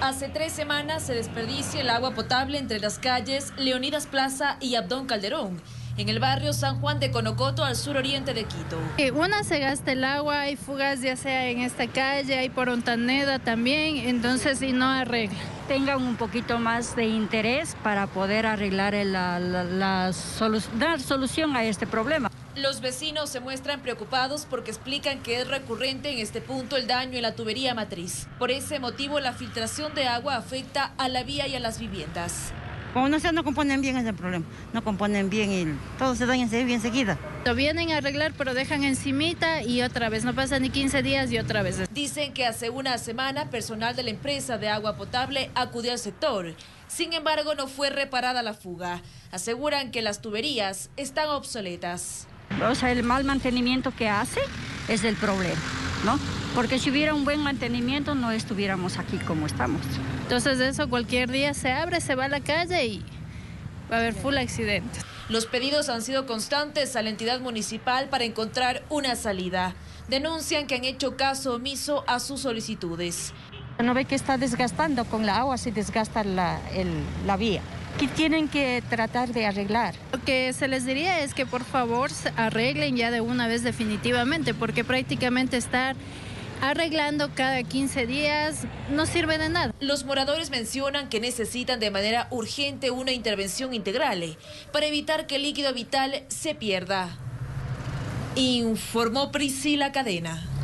Hace tres semanas se desperdicia el agua potable entre las calles Leonidas Plaza y Abdón Calderón en el barrio San Juan de Conocoto, al suroriente de Quito. Una se gasta el agua, hay fugas ya sea en esta calle, hay por Ontaneda también, entonces y no arregla. Tengan un poquito más de interés para poder arreglar la, dar solución a este problema. Los vecinos se muestran preocupados porque explican que es recurrente en este punto el daño en la tubería matriz. Por ese motivo, la filtración de agua afecta a la vía y a las viviendas. Como no se no componen bien ese problema, no componen bien y todo se daña bien seguida. Lo vienen a arreglar pero dejan encimita y otra vez, no pasa ni 15 días y otra vez. Dicen que hace una semana personal de la empresa de agua potable acudió al sector. Sin embargo, no fue reparada la fuga. Aseguran que las tuberías están obsoletas. O sea, el mal mantenimiento que hace es el problema, ¿no? Porque si hubiera un buen mantenimiento no estuviéramos aquí como estamos. Entonces eso cualquier día se abre, se va a la calle y va a haber full accidentes. Los pedidos han sido constantes a la entidad municipal para encontrar una salida. Denuncian que han hecho caso omiso a sus solicitudes. No ve que está desgastando con la agua, se desgasta la, la vía que tienen que tratar de arreglar. Lo que se les diría es que por favor arreglen ya de una vez definitivamente, porque prácticamente estar arreglando cada 15 días no sirve de nada. Los moradores mencionan que necesitan de manera urgente una intervención integral eh, para evitar que el líquido vital se pierda. Informó Priscila Cadena.